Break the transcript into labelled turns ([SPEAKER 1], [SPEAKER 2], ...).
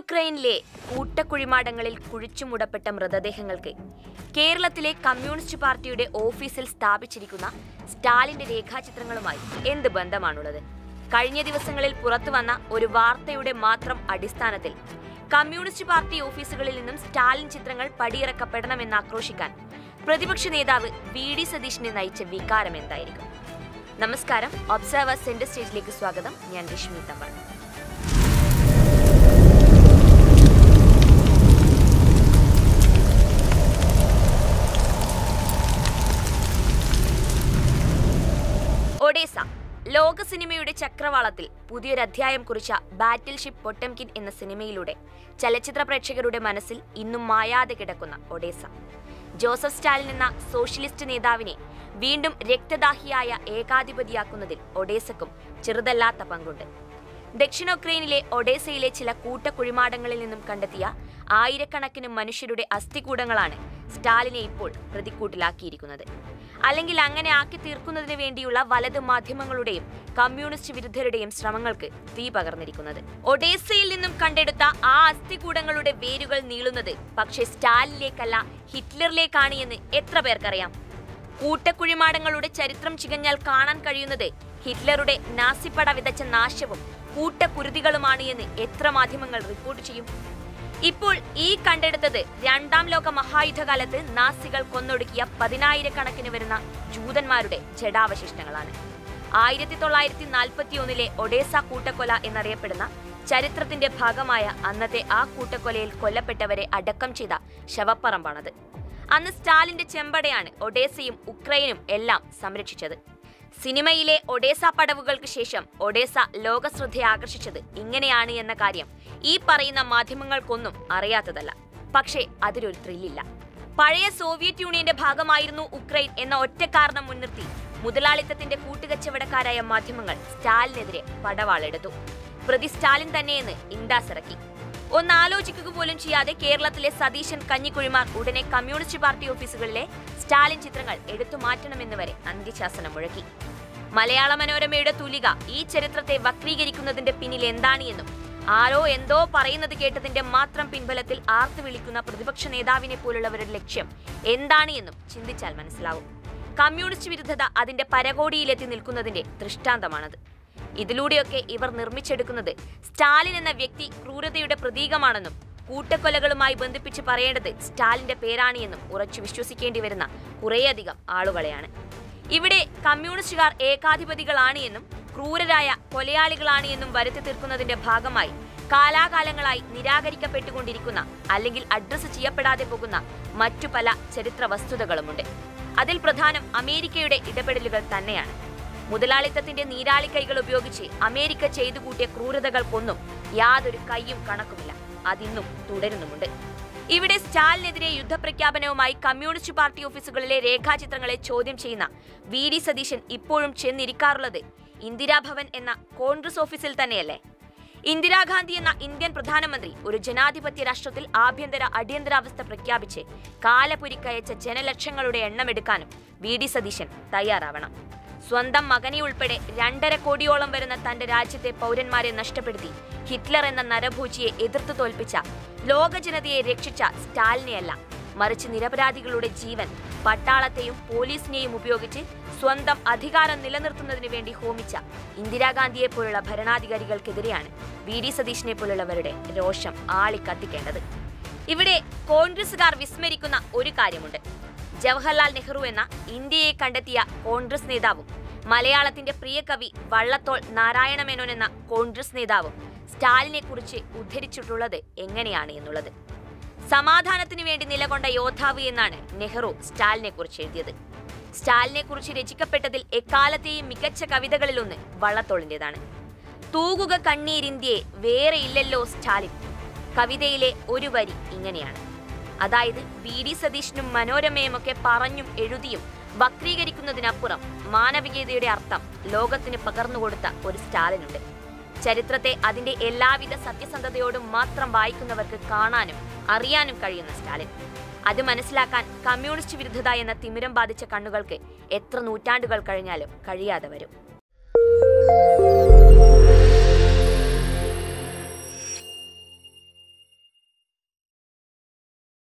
[SPEAKER 1] ഉക്രൈനിലെ കൂട്ടക്കുഴിമാടങ്ങളിൽ കുഴിച്ചുമുടപ്പെട്ട മൃതദേഹങ്ങൾക്ക് കേരളത്തിലെ കമ്മ്യൂണിസ്റ്റ് പാർട്ടിയുടെ ഓഫീസിൽ സ്ഥാപിച്ചിരിക്കുന്ന സ്റ്റാലിന്റെ രേഖാചിത്രങ്ങളുമായി എന്ത് ബന്ധമാണുള്ളത്? കഴിഞ്ഞ ദിവസങ്ങളിൽ പുറത്തുവന്ന ഒരു വാർത്തയുടെ മാത്രം അടിസ്ഥാനത്തിൽ കമ്മ്യൂണിസ്റ്റ് പാർട്ടി ഓഫീസുകളിൽ നിന്നും സ്റ്റാലിൻ ചിത്രങ്ങൾ പടിയിറക്കപ്പെടണമെന്ന് ആക്രോശിക്കാൻ പ്രതിപക്ഷ നേതാവ് വി ഡി സതീഷിനെ നയിച്ച വികാരം എന്തായിരിക്കും? നമസ്കാരം. ഒബ്സർവർ സെന്റർ സ്റ്റേജിലേക്ക് സ്വാഗതം. ഞാൻ രശ്മി തമ്പാൻ ഒഡേസ ലോക സിനിമയുടെ ചക്രവാളത്തിൽ പുതിയൊരു അധ്യായം കുറിച്ച ബാറ്റിൽ ഷിപ്പ് പൊട്ടംകിൻ എന്ന സിനിമയിലൂടെ ചലച്ചിത്ര പ്രേക്ഷകരുടെ മനസ്സിൽ ഇന്നും മായാതെ കിടക്കുന്ന ഒഡേസ. ജോസഫ് സ്റ്റാലിൻ എന്ന സോഷ്യലിസ്റ്റ് നേതാവിനെ വീണ്ടും രക്തദാഹിയായ ഏകാധിപതിയാക്കുന്നതിൽ ഒഡേസക്കും ചെറുതല്ലാത്ത പങ്കുണ്ട്. ദക്ഷിണ ഉക്രൈനിലെ ഒഡേസയിലെ ചില കൂട്ടക്കുഴിമാടങ്ങളിൽ നിന്നും കണ്ടെത്തിയ ആയിരക്കണക്കിന് മനുഷ്യരുടെ അസ്ഥികൂടങ്ങളാണ് സ്റ്റാലിനെ ഇപ്പോൾ പ്രതിക്കൂട്ടിലാക്കിയിരിക്കുന്നത്. അല്ലെങ്കിൽ അങ്ങനെ ആക്കി തീർക്കുന്നതിന് വേണ്ടിയുള്ള വലത് മാധ്യമങ്ങളുടെയും കമ്മ്യൂണിസ്റ്റ് വിരുദ്ധരുടെയും ശ്രമങ്ങൾക്ക് തീ പകർന്നിരിക്കുന്നത്. ഒഡേസയിൽ നിന്നും കണ്ടെടുത്ത ആ അസ്ഥികൂടങ്ങളുടെ വേരുകൾ നീളുന്നത് പക്ഷേ സ്റ്റാലിനിലേക്കല്ല ഹിറ്റ്ലറിലേക്കാണ് എന്ന് എത്ര പേർക്കറിയാം? കൂട്ടക്കുഴിമാടങ്ങളുടെ ചരിത്രം ചികഞ്ഞാൽ കാണാൻ കഴിയുന്നത് ഹിറ്റ്ലറുടെ നാസിപ്പട വിതച്ച നാശവും കൂട്ടക്കുരുതികളുമാണ് എന്ന് എത്ര മാധ്യമങ്ങൾ റിപ്പോർട്ട് ചെയ്യും? ഇപ്പോൾ ഈ കണ്ടെടുത്തത് രണ്ടാം ലോക മഹായുദ്ധകാലത്ത് നാസികൾ കൊന്നൊടുക്കിയ പതിനായിരക്കണക്കിന് വരുന്ന ജൂതന്മാരുടെ ജഡാവശിഷ്ടങ്ങളാണ്. ആയിരത്തി തൊള്ളായിരത്തി നാൽപ്പത്തി ഒന്നിലെ ഒഡേസ കൂട്ടക്കൊല എന്നറിയപ്പെടുന്ന ചരിത്രത്തിന്റെ ഭാഗമായ അന്നത്തെ ആ കൂട്ടക്കൊലയിൽ കൊല്ലപ്പെട്ടവരെ അടക്കം ചെയ്ത ശവപ്പറമ്പാണത്. അന്ന് സ്റ്റാലിന്റെ ചെമ്പടയാണ് ഒഡേസയും ഉക്രൈനും എല്ലാം സംരക്ഷിച്ചത്. സിനിമയിലെ ഒഡേസ പടവുകൾക്ക് ശേഷം ഒഡേസ ലോകശ്രദ്ധയെ ആകർഷിച്ചത് ഇങ്ങനെയാണ് എന്ന കാര്യം ഈ പറയുന്ന മാധ്യമങ്ങൾക്കൊന്നും അറിയാത്തതല്ല. പക്ഷേ അതിലൊരു ത്രില്ലില്ല പഴയ സോവിയറ്റ് യൂണിയന്റെ ഭാഗമായിരുന്നു ഉക്രൈൻ എന്ന ഒറ്റ കാരണം മുൻനിർത്തി മുതലാളിത്തത്തിന്റെ കൂട്ടുകച്ചവടക്കാരായ മാധ്യമങ്ങൾ സ്റ്റാലിനെതിരെ പടവാളെടുത്തു. പ്രതി സ്റ്റാലിൻ തന്നെയെന്ന് ഇൻഡാസ് ഇറക്കി. ഒന്ന് ആലോചിക്കുക പോലും ചെയ്യാതെ കേരളത്തിലെ സതീശൻ കഞ്ഞിക്കുഴിമാർ ഉടനെ കമ്മ്യൂണിസ്റ്റ് പാർട്ടി ഓഫീസുകളിലെ സ്റ്റാലിൻ ചിത്രങ്ങൾ എടുത്തു മാറ്റണമെന്ന് വരെ അന്ത്യശാസനം മുഴക്കി. മലയാള മനോരമയുടെ തുലിക ഈ ചരിത്രത്തെ വക്രീകരിക്കുന്നതിന്റെ പിന്നിൽ എന്താണ് എന്നും ആരോ എന്തോ പറയുന്നത് കേട്ടതിന്റെ മാത്രം പിൻബലത്തിൽ ആർത്തു വിളിക്കുന്ന പ്രതിപക്ഷ നേതാവിനെ പോലുള്ളവരുടെ ലക്ഷ്യം എന്താണ് എന്നും ചിന്തിച്ചാൽ മനസ്സിലാവും. കമ്മ്യൂണിസ്റ്റ് വിരുദ്ധത അതിന്റെ പരകോടിയിലെത്തി നിൽക്കുന്നതിന്റെ ദൃഷ്ടാന്തമാണത്. ഇതിലൂടെയൊക്കെ ഇവർ നിർമ്മിച്ചെടുക്കുന്നത് സ്റ്റാലിൻ എന്ന വ്യക്തി ക്രൂരതയുടെ പ്രതീകമാണെന്നും കൂട്ടക്കൊലകളുമായി ബന്ധിപ്പിച്ച് പറയേണ്ടത് സ്റ്റാലിന്റെ പേരാണ് എന്നും ഉറച്ചു വിശ്വസിക്കേണ്ടി വരുന്ന കുറേയധികം ആളുകളെയാണ്. ഇവിടെ കമ്മ്യൂണിസ്റ്റുകാർ ഏകാധിപതികളാണ് എന്നും ക്രൂരരായ കൊലയാളികളാണ് എന്നും വരുത്തി തീർക്കുന്നതിന്റെ ഭാഗമായി കാലാകാലങ്ങളായി നിരാകരിക്കപ്പെട്ടുകൊണ്ടിരിക്കുന്ന അല്ലെങ്കിൽ അഡ്രസ്സ് ചെയ്യപ്പെടാതെ പോകുന്ന മറ്റു പല ചരിത്ര വസ്തുതകളുമുണ്ട് അതിൽ പ്രധാനം അമേരിക്കയുടെ ഇടപെടലുകൾ തന്നെയാണ്. മുതലാളിത്തത്തിന്റെ നീരാളി കൈകൾ ഉപയോഗിച്ച് അമേരിക്ക ചെയ്തു കൂട്ടിയ ക്രൂരതകൾക്കൊന്നും യാതൊരു കൈയും കണക്കുമില്ല. അതിന്നും തുടരുന്നുമുണ്ട്. ഇവിടെ സ്റ്റാലിനെതിരെ യുദ്ധപ്രഖ്യാപനവുമായി കമ്മ്യൂണിസ്റ്റ് പാർട്ടി ഓഫീസുകളിലെ രേഖാചിത്രങ്ങളെ ചോദ്യം ചെയ്യുന്ന വി ഡി സതീശൻ ഇപ്പോഴും ചെന്നിരിക്കാറുള്ളത് ഇന്ദിരാഭവൻ എന്ന കോൺഗ്രസ് ഓഫീസിൽ തന്നെയല്ലേ? ഇന്ദിരാഗാന്ധി എന്ന ഇന്ത്യൻ പ്രധാനമന്ത്രി ഒരു ജനാധിപത്യ രാഷ്ട്രത്തിൽ ആഭ്യന്തര അടിയന്തരാവസ്ഥ പ്രഖ്യാപിച്ച് കാലപുരിക്കയച്ച ജനലക്ഷങ്ങളുടെ എണ്ണമെടുക്കാനും വി ഡി സതീശൻ തയ്യാറാവണം. സ്വന്തം മകനെ ഉൾപ്പെടെ രണ്ടര കോടിയോളം വരുന്ന തന്റെ രാജ്യത്തെ പൗരന്മാരെ നഷ്ടപ്പെടുത്തി. ഹിറ്റ്ലർ എന്ന നരഭൂജിയെ എതിർത്തു തോൽപ്പിച്ച ലോക ജനതയെ രക്ഷിച്ച സ്റ്റാലിനെയല്ല. മറിച്ച് നിരപരാധികളുടെ ജീവൻ പട്ടാളത്തെയും പോലീസിനെയും ഉപയോഗിച്ച് സ്വന്തം അധികാരം നിലനിർത്തുന്നതിന് വേണ്ടി ഹോമിച്ച ഇന്ദിരാഗാന്ധിയെ പോലുള്ള ഭരണാധികാരികൾക്കെതിരെയാണ് വി. ഡി. സതീഷിനെ പോലുള്ളവരുടെ രോഷം ആളിക്കത്തിക്കേണ്ടത്. ഇവിടെ കോൺഗ്രസുകാർ വിസ്മരിക്കുന്ന ഒരു കാര്യമുണ്ട്. ജവഹർലാൽ നെഹ്റു എന്ന ഇന്ത്യയെ കണ്ടെത്തിയ കോൺഗ്രസ് നേതാവും മലയാളത്തിന്റെ പ്രിയ കവി വള്ളത്തോൾ നാരായണ മേനോൻ എന്ന കോൺഗ്രസ് നേതാവും സ്റ്റാലിനെ കുറിച്ച് ഉദ്ധരിച്ചിട്ടുള്ളത് എങ്ങനെയാണ് എന്നുള്ളത്. സമാധാനത്തിന് വേണ്ടി നിലകൊണ്ട യോദ്ധാവ് എന്നാണ് നെഹ്റു സ്റ്റാലിനെ കുറിച്ച് എഴുതിയത്. സ്റ്റാലിനെ കുറിച്ച് രചിക്കപ്പെട്ടതിൽ എക്കാലത്തെയും മികച്ച കവിതകളിലൊന്ന് വള്ളത്തോളിന്റെതാണ് തൂകുക കണ്ണീരിന്ത്യയെ വേറെ ഇല്ലല്ലോ സ്റ്റാലിൻ. കവിതയിലെ ഒരു വരി ഇങ്ങനെയാണ്. അതായത് വി. ഡി. സതീഷിനും മനോരമയും ഒക്കെ പറഞ്ഞും എഴുതിയും വക്രീകരിക്കുന്നതിനപ്പുറം മാനവികതയുടെ അർത്ഥം ലോകത്തിന് പകർന്നുകൊടുത്ത ഒരു സ്റ്റാലിനുണ്ട്. ചരിത്രത്തെ അതിന്റെ എല്ലാവിധ സത്യസന്ധതയോടും മാത്രം വായിക്കുന്നവർക്ക് കാണാനും അറിയാനും കഴിയുന്ന സ്റ്റാലിൻ. അത് മനസ്സിലാക്കാൻ കമ്മ്യൂണിസ്റ്റ് വിരുദ്ധത എന്ന തിമിരം ബാധിച്ച കണ്ണുകൾക്ക് എത്ര നൂറ്റാണ്ടുകൾ കഴിഞ്ഞാലും കഴിയാതെ വരും.